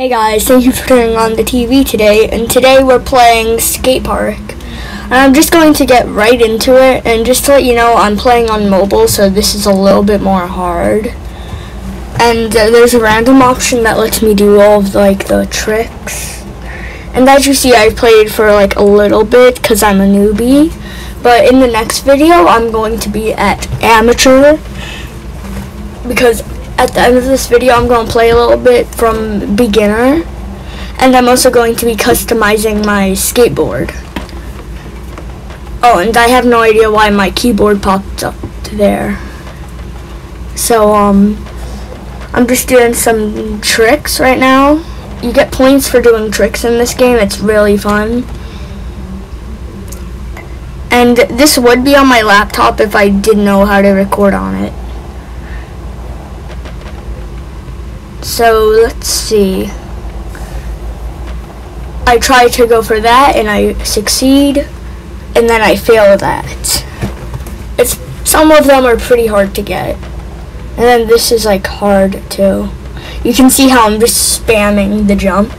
Hey guys, thank you for turning on the TV today, and today we're playing Skate Park. And I'm just going to get right into it, and just to let you know, I'm playing on mobile, so this is a little bit more hard. And uh, there's a random option that lets me do all of like the tricks. And as you see, I've played for like a little bit because I'm a newbie. But in the next video, I'm going to be at amateur because at the end of this video, I'm going to play a little bit from beginner. And I'm also going to be customizing my skateboard. Oh, and I have no idea why my keyboard popped up there. So, um, I'm just doing some tricks right now. You get points for doing tricks in this game. It's really fun. And this would be on my laptop if I didn't know how to record on it. So let's see. I try to go for that and I succeed and then I fail that. It's some of them are pretty hard to get. And then this is like hard too. You can see how I'm just spamming the jump.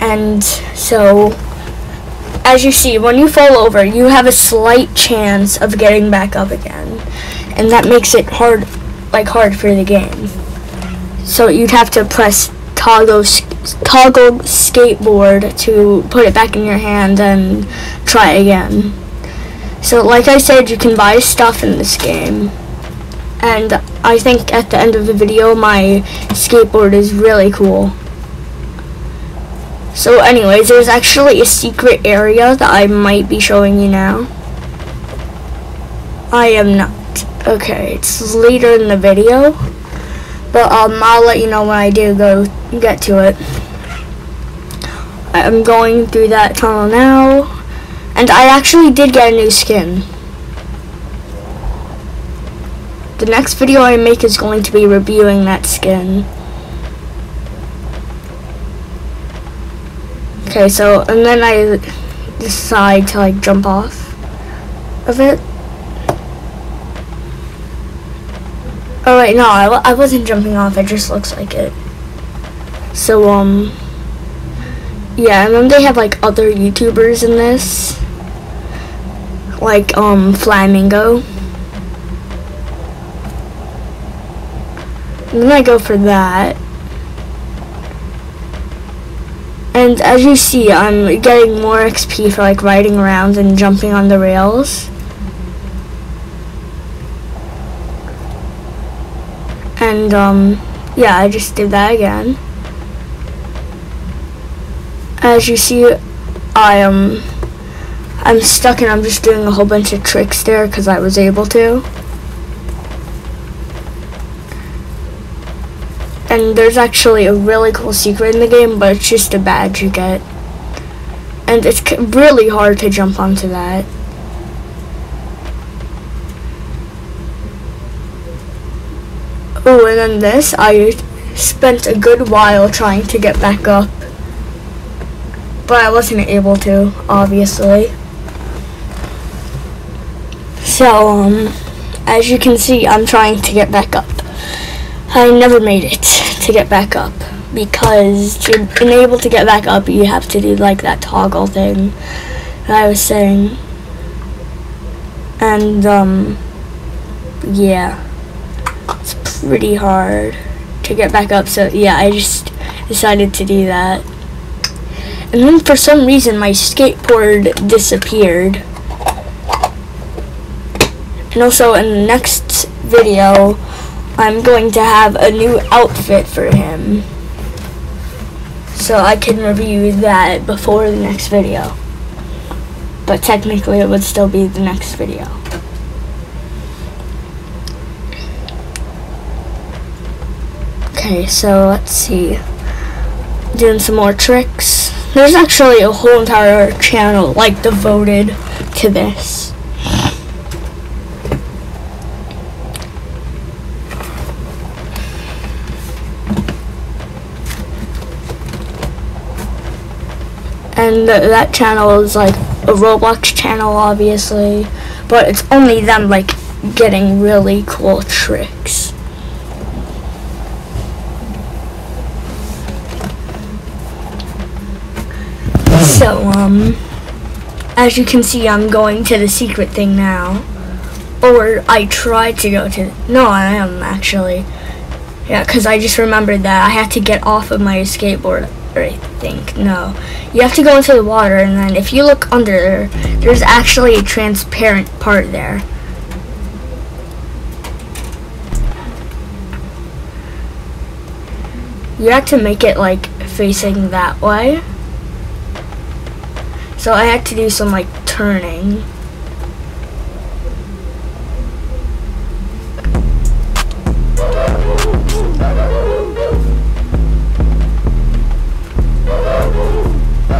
And so as you see, when you fall over, you have a slight chance of getting back up again. And that makes it hard like hard for the game. So you'd have to press toggle toggle skateboard to put it back in your hand and try again. So like I said, you can buy stuff in this game. And I think at the end of the video, my skateboard is really cool. So anyways, there's actually a secret area that I might be showing you now. I am not. Okay, it's later in the video. But um, I'll let you know when I do go get to it. I'm going through that tunnel now. And I actually did get a new skin. The next video I make is going to be reviewing that skin. Okay, so, and then I decide to like jump off of it. Oh wait, no, I, I wasn't jumping off, it just looks like it. So, um, yeah, and then they have like other YouTubers in this. Like, um, Flamingo. And then I go for that. And as you see, I'm getting more XP for like riding around and jumping on the rails. And um, yeah, I just did that again. As you see, I am um, I'm stuck and I'm just doing a whole bunch of tricks there because I was able to. And there's actually a really cool secret in the game, but it's just a badge you get. And it's really hard to jump onto that. Oh, and then this, I spent a good while trying to get back up. But I wasn't able to, obviously. So, um, as you can see, I'm trying to get back up. I never made it to get back up because to be able to get back up, you have to do like that toggle thing that I was saying. And, um, yeah pretty hard to get back up. So yeah, I just decided to do that. And then for some reason my skateboard disappeared. And also in the next video, I'm going to have a new outfit for him. So I can review that before the next video. But technically it would still be the next video. Okay, so let's see. Doing some more tricks. There's actually a whole entire channel like devoted to this. And th that channel is like a Roblox channel, obviously, but it's only them like getting really cool tricks. So, um, as you can see, I'm going to the secret thing now. Or I tried to go to, no, I am actually. Yeah, because I just remembered that I had to get off of my skateboard, or I think, no. You have to go into the water, and then if you look under there, there's actually a transparent part there. You have to make it like facing that way. So I had to do some like turning.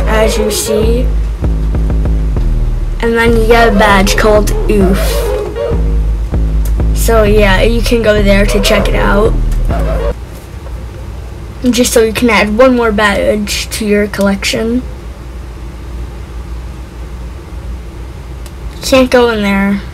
As you see. And then you get a badge called OOF. So yeah, you can go there to check it out just so you can add one more badge to your collection. Can't go in there.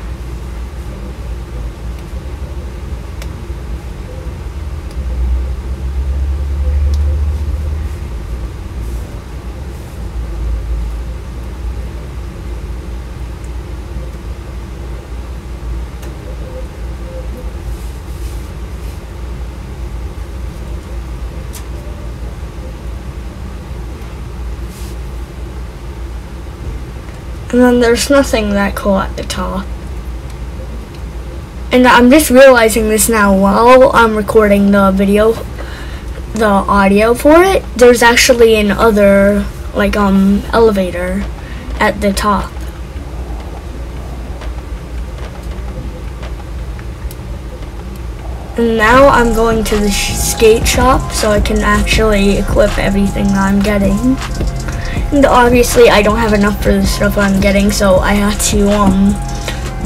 And then there's nothing that cool at the top. And I'm just realizing this now while I'm recording the video, the audio for it, there's actually an other, like, um, elevator at the top. And now I'm going to the skate shop so I can actually equip everything that I'm getting. And obviously I don't have enough for the stuff I'm getting, so I had to um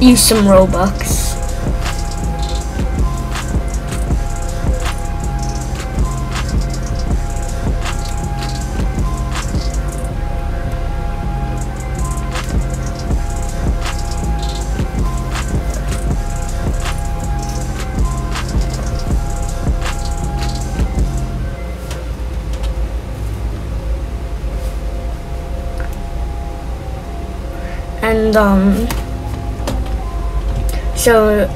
use some Robux. And um so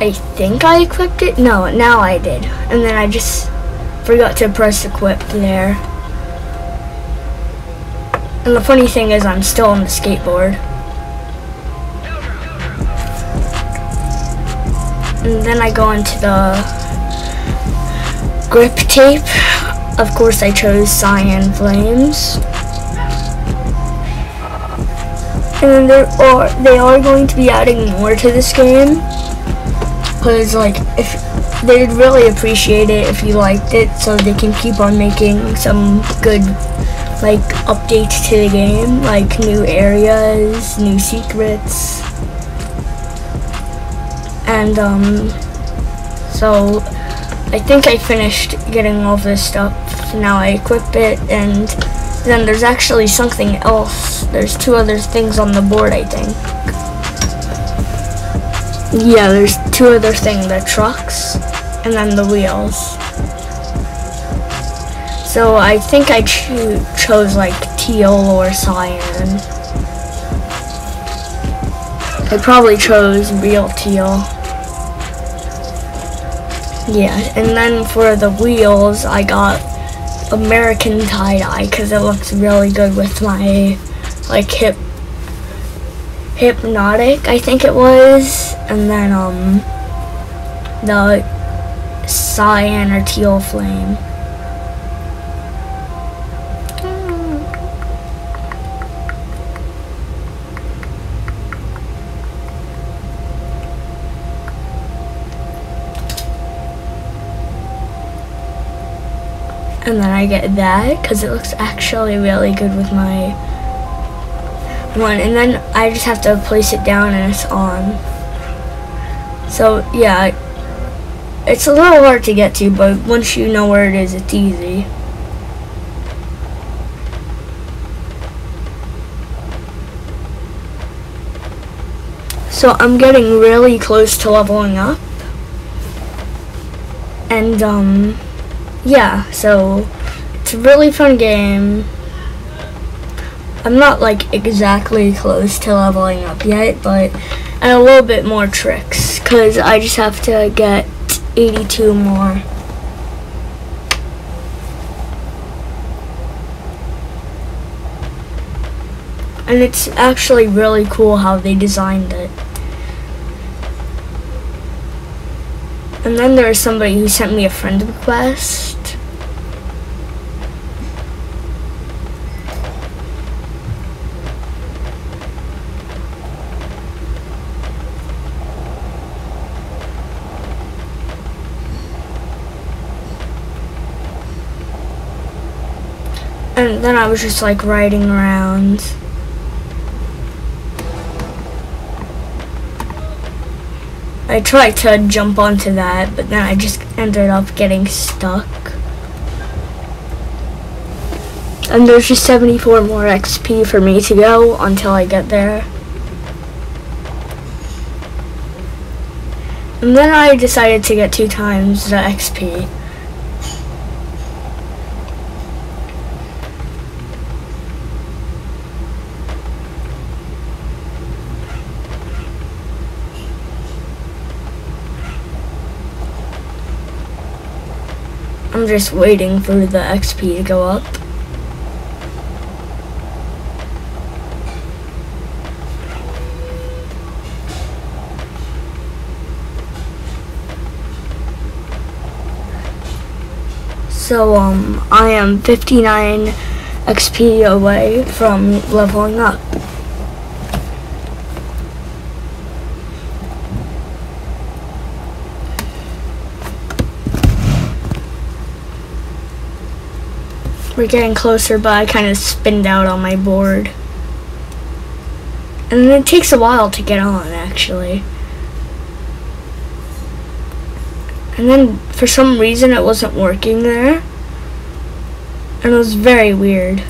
I think I equipped it? No now I did. And then I just forgot to press equip there. And the funny thing is I'm still on the skateboard. And then I go into the grip tape. Of course I chose cyan flames and there are they are going to be adding more to this game. Because like if they'd really appreciate it if you liked it so they can keep on making some good like updates to the game like new areas new secrets. And um so I think I finished getting all this stuff. Now I equip it and then there's actually something else. There's two other things on the board, I think. Yeah, there's two other things, the trucks and then the wheels. So I think I cho chose like teal or cyan. I probably chose real teal. Yeah, and then for the wheels, I got American tie-dye because it looks really good with my like hip hypnotic I think it was. And then um the cyan or teal flame and then I get that because it looks actually really good with my one. And then I just have to place it down and it's on. So yeah it's a little hard to get to but once you know where it is it's easy. So I'm getting really close to leveling up. And um yeah, so it's a really fun game. I'm not like exactly close to leveling up yet, but and a little bit more tricks because I just have to get 82 more. And it's actually really cool how they designed it. And then there was somebody who sent me a friend request. And then I was just like riding around. I tried to jump onto that, but then I just ended up getting stuck. And there's just 74 more XP for me to go until I get there. And then I decided to get two times the XP. I'm just waiting for the XP to go up. So um I am 59 XP away from leveling up. We're getting closer, but I kind of spinned out on my board. And it takes a while to get on, actually. And then, for some reason, it wasn't working there. And it was very weird.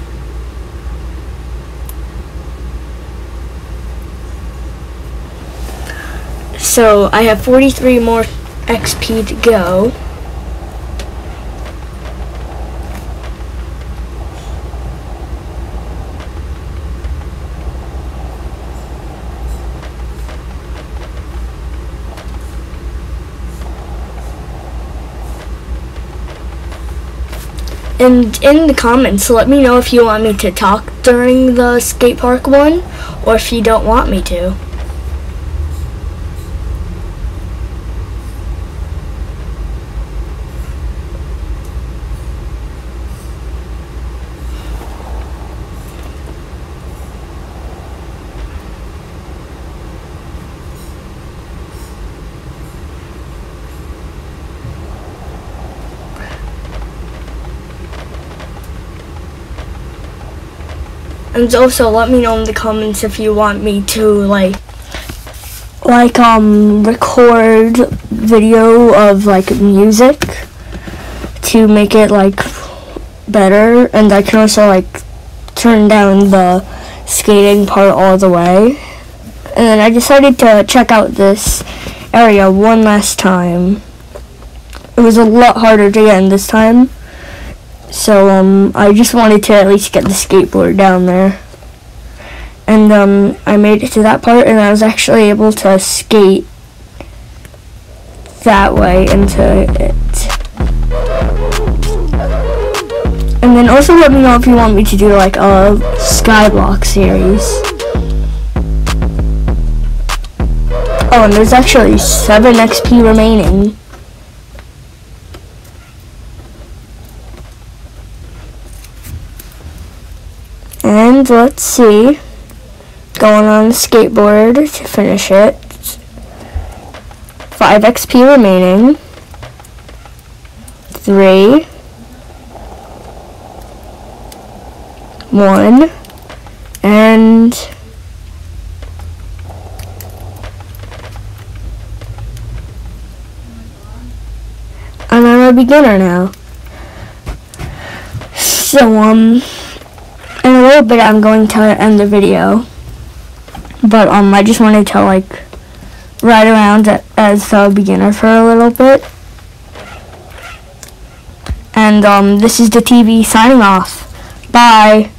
So, I have 43 more XP to go. And in the comments, let me know if you want me to talk during the skate park one, or if you don't want me to. And also let me know in the comments if you want me to like like um record video of like music to make it like better and I can also like turn down the skating part all the way. And then I decided to check out this area one last time. It was a lot harder to get in this time. So um, I just wanted to at least get the skateboard down there. And um, I made it to that part and I was actually able to skate that way into it. And then also let me know if you want me to do like a Skyblock series. Oh, and there's actually 7 XP remaining. Let's see. Going on the skateboard to finish it. 5 XP remaining. 3. 1. And... I'm a beginner now. So, um little bit I'm going to end the video. But um, I just wanted to like ride around as a beginner for a little bit. And um, this is the TV signing off. Bye.